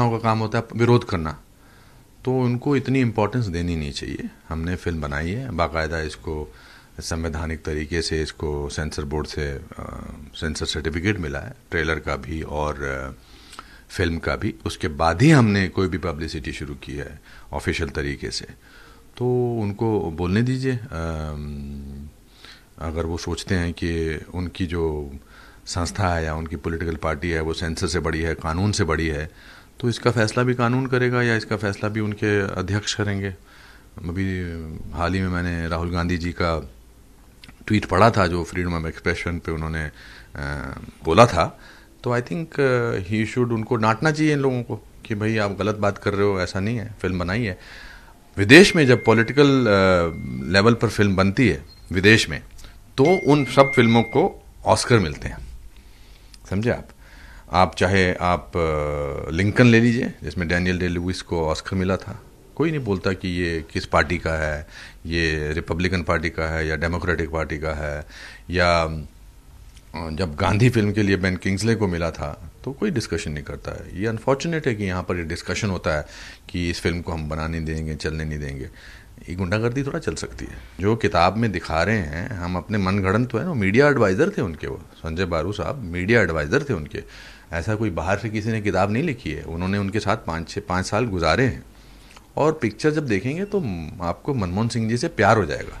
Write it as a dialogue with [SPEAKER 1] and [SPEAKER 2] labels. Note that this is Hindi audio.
[SPEAKER 1] संस्थाओं का काम होता है विरोध करना। तो उनको इतनी इम्पोर्टेंस देनी नहीं चाहिए। हमने फ़िल्म बनाई है, बाकायदा इसको संवैधानिक तरीके से इसको सेंसर बोर्ड से सेंसर सर्टिफिकेट मिला है ट्रेलर का भी और फ़िल्म का भी। उसके बाद ही हमने कोई भी पब्लिसिटी शुरू की है ऑफिशियल तरीके से। तो उनको बोलने दीजिए अगर वो सोचते हैं कि उनकी जो संस्था है या उनकी पॉलिटिकल पार्टी है, वो सेंसर से बड़ी है, कानून से बड़ी है तो इसका फैसला भी कानून करेगा या इसका फैसला भी उनके अध्यक्ष करेंगे? अभी हाल ही में मैंने राहुल गांधी जी का ट्वीट पढ़ा था, जो फ्रीडम ऑफ़ एक्सप्रेशन पे उन्होंने बोला था। तो आई थिंक ही शुड उनको डांटना चाहिए इन लोगों को कि भाई आप गलत बात कर रहे हो, ऐसा नहीं है, फ़िल्म बनाई है। विदेश में जब पॉलिटिकल लेवल पर फ़िल्म बनती है, विदेश में तो उन सब फ़िल्मों को ऑस्कर मिलते हैं। समझे आप? आप चाहे आप लिंकन ले लीजिए, जिसमें डैनियल डे लुइस को ऑस्कर मिला था। कोई नहीं बोलता कि ये किस पार्टी का है, ये रिपब्लिकन पार्टी का है या डेमोक्रेटिक पार्टी का है, या जब गांधी फ़िल्म के लिए बेन किंग्सले को मिला था तो कोई डिस्कशन नहीं करता है। ये अनफॉर्चुनेट है कि यहाँ पर ये डिस्कशन होता है कि इस फ़िल्म को हम बनाने देंगे, चलने नहीं देंगे। ये गुंडागर्दी थोड़ा चल सकती है। जो किताब में दिखा रहे हैं, हम अपने मन गणन तो है ना मीडिया एडवाइज़र थे उनके वो, संजय बारू साहब, मीडिया एडवाइज़र थे उनके। ऐसा कोई बाहर से किसी ने किताब नहीं लिखी है, उन्होंने उनके साथ पाँच छः, पाँच साल गुजारे हैं। और पिक्चर जब देखेंगे तो आपको मनमोहन सिंह जी से प्यार हो जाएगा।